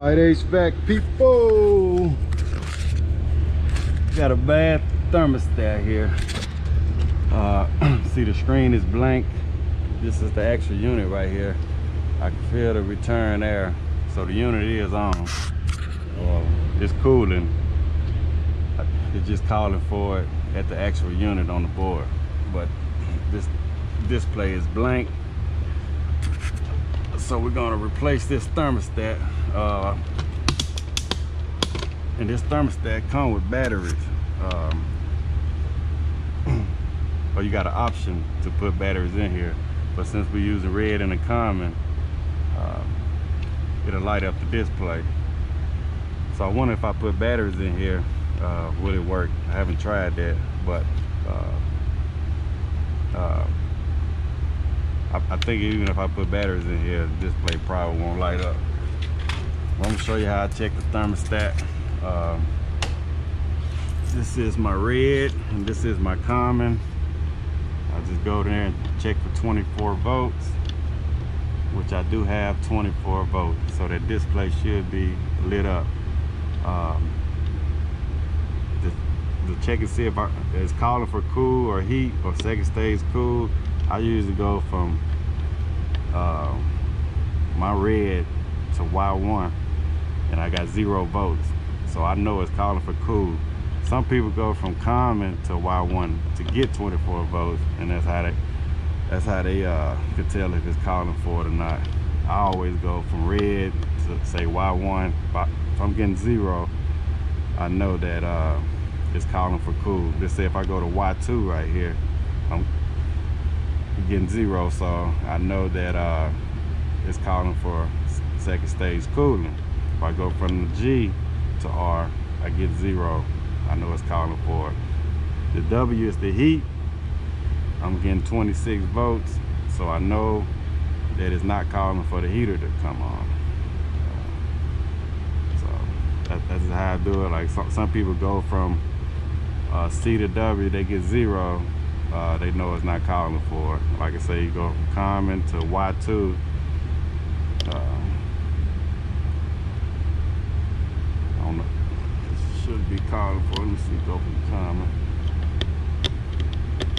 Alright, HVAC people. Got a bad thermostat here. Uh, see the screen is blank. This is the actual unit right here. I can feel the return air. So the unit is on. It's cooling. It's just calling for it at the actual unit on the board. But this display is blank. So we're gonna replace this thermostat. Uh, and this thermostat come with batteries. Um, or you got an option to put batteries in here. But since we're using red and a common, uh, it'll light up the display. So I wonder if I put batteries in here, uh, would it work? I haven't tried that, but uh, uh, I, I, think even if I put batteries in here, the display probably won't light up. I'm gonna show you how I check the thermostat. Um, this is my red and this is my common. I just go there and check for 24 volts, which I do have 24 volts. So that display should be lit up. Um, to, to check and see if I, it's calling for cool or heat or second stage cool, I usually go from uh, my red to Y1 and I got zero votes. So I know it's calling for cool. Some people go from common to Y1 to get 24 votes and that's how they that's how they uh, tell if it's calling for it or not. I always go from red to say Y1. If, I, am getting zero, I know that uh, it's calling for cool. Let's say if I go to Y2 right here, I'm getting zero, so I know that uh, it's calling for second stage cooling. If I go from the G to R, I get zero. I know it's calling for. The W is the heat. I'm getting 26 volts, so I know that it's not calling for the heater to come on. So that, that's how I do it. Like some, some people go from uh, C to W, they get zero. Uh, they know it's not calling for. Like I say, you go from common to Y2. Uh, should be calling for. Let me see, go from common.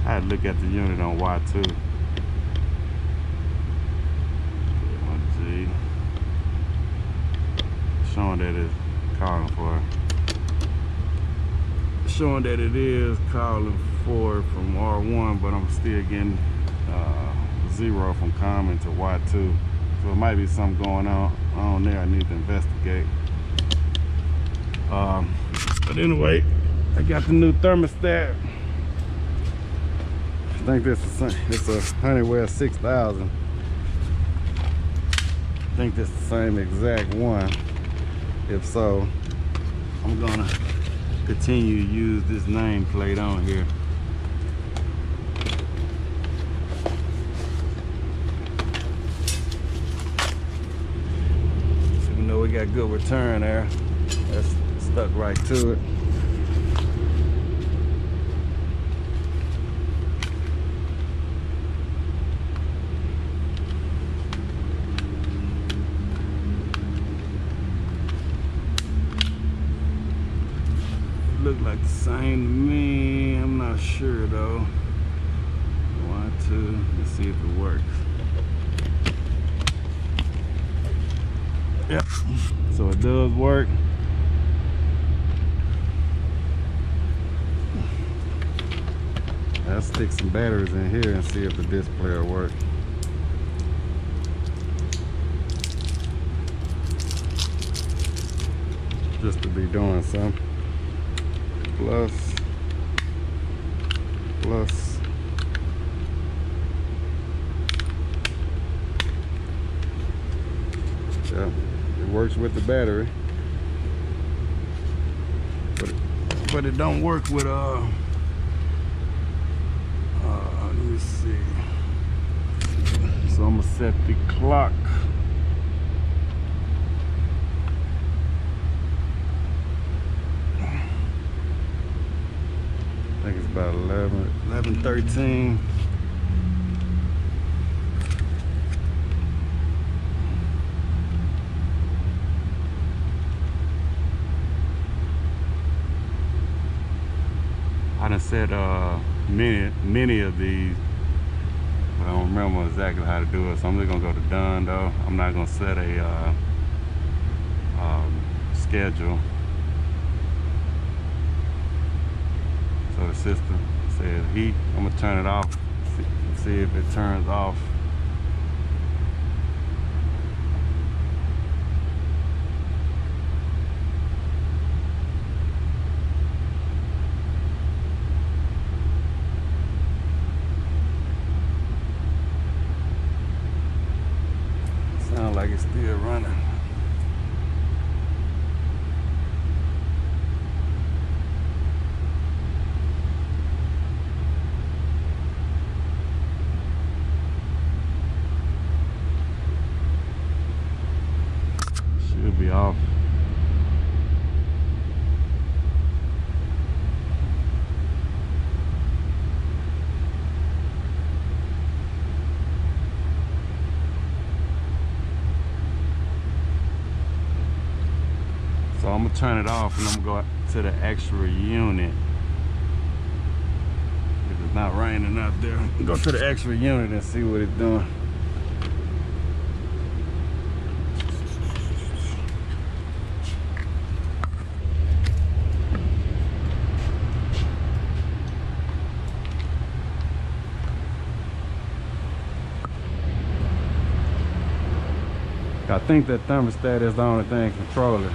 I had to look at the unit on Y2. G. Showing that it's calling for. Showing that it is calling from R1, but I'm still getting uh, zero from common to Y2. So it might be something going on on there I need to investigate. Um, but anyway, I got the new thermostat. I think this is it's a Honeywell 6000. I think this is the same exact one. If so, I'm gonna continue to use this nameplate on here. Even though got good return there, that's stuck right to it. Look like the same to me. I'm not sure though. Want to let's see if it works. Yep. So it does work. I'll stick some batteries in here and see if the display will work. Just to be doing some. Plus, plus. Yeah, it works with the battery. But it, but it don't work with uh Let me see. So I'm gonna set the clock. I think it's about 11, 11 13. I set uh, many, many of these, but I don't remember exactly how to do it. So I'm just gonna go to done though. I'm not gonna set a uh, um, schedule. So the system says heat. I'm gonna turn it off. See if it turns off. Sound like it's still running. Should be off. So I'm gonna turn it off and I'm gonna go to the extra unit. If it's not raining out there, go to the extra unit and see what it's doing. I think that thermostat is the only thing controlling.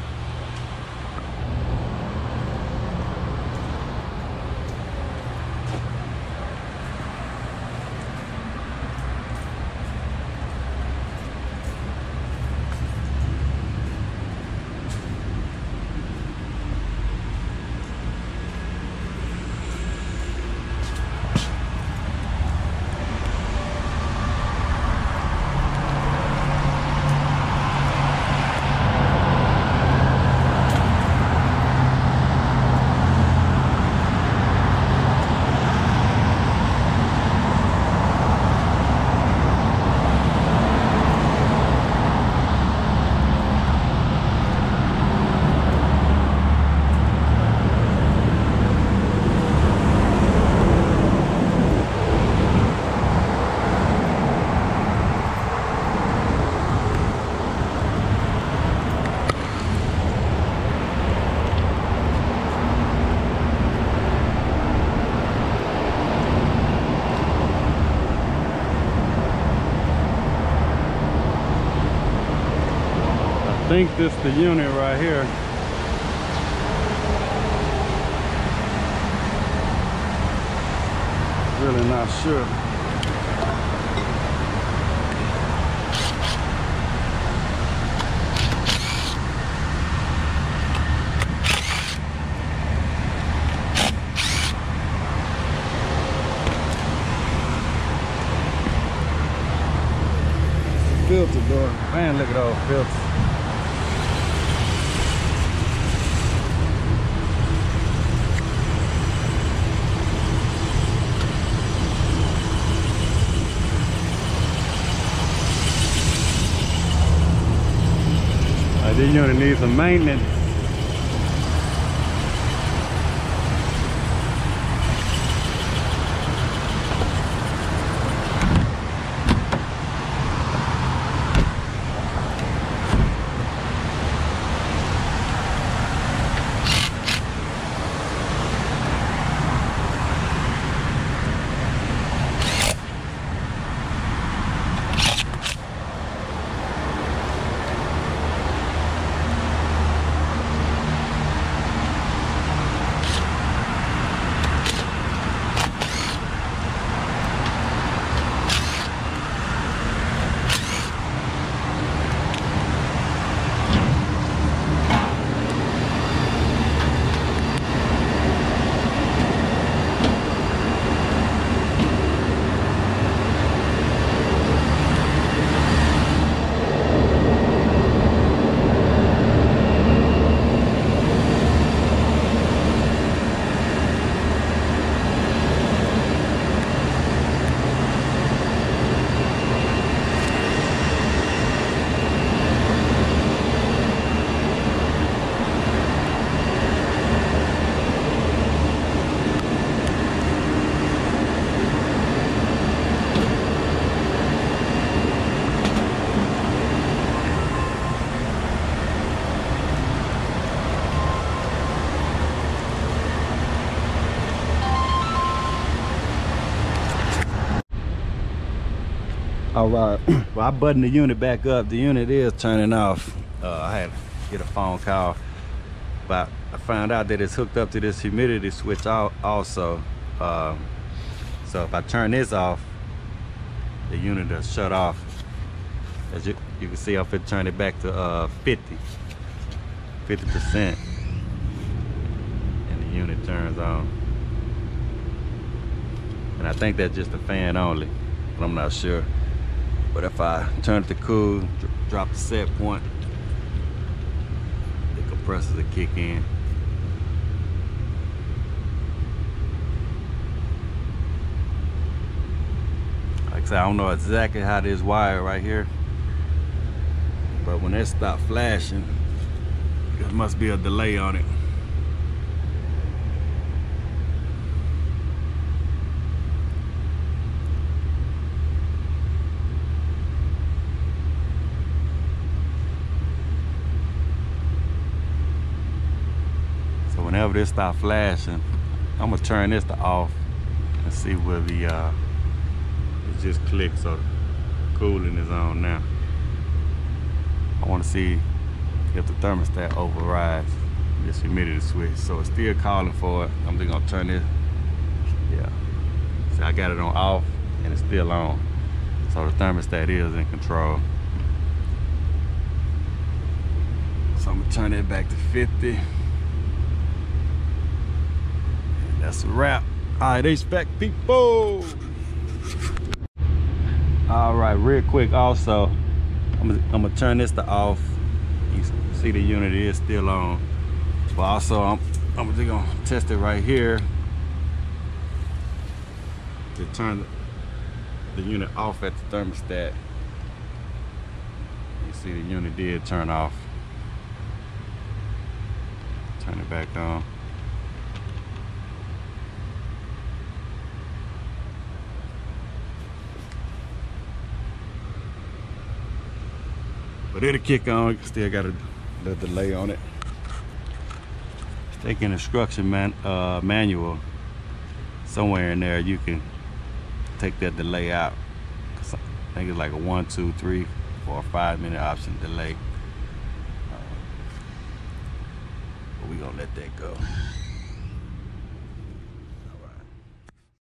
I think this the unit right here. Really not sure. Filter door. Man, look at those filters. Uh, this unit needs some maintenance. Right. well, I buttoned the unit back up. The unit is turning off. Uh, I had to get a phone call, but I found out that it's hooked up to this humidity switch also. Um, so if I turn this off, the unit will shut off. As you, you can see, going to turn it back to uh, 50, 50%, and the unit turns on. And I think that's just a fan only, but I'm not sure. But if I turn it to cool, drop the set point, the compressors will kick in. Like I said, I don't know exactly how this wire right here, but when it stopped flashing, there must be a delay on it. Whenever this start flashing, I'm gonna turn this to off and see where the uh, it just clicks so cooling is on now. I wanna see if the thermostat overrides this humidity switch. So it's still calling for it. I'm just gonna turn this, yeah. See, I got it on off and it's still on. So the thermostat is in control. So I'm gonna turn it back to 50 that's a wrap. All right, Ace HVAC people. All right, real quick also, I'm gonna, I'm gonna turn this to off. You see the unit is still on. But also, I'm, I'm just gonna test it right here to turn the unit off at the thermostat. You see the unit did turn off. Turn it back on. But it'll kick on, still got a delay on it. It's taking instruction man, uh, manual somewhere in there you can take that delay out. I think it's like a one, two, three, four, five minute option delay. Uh, but we gonna let that go.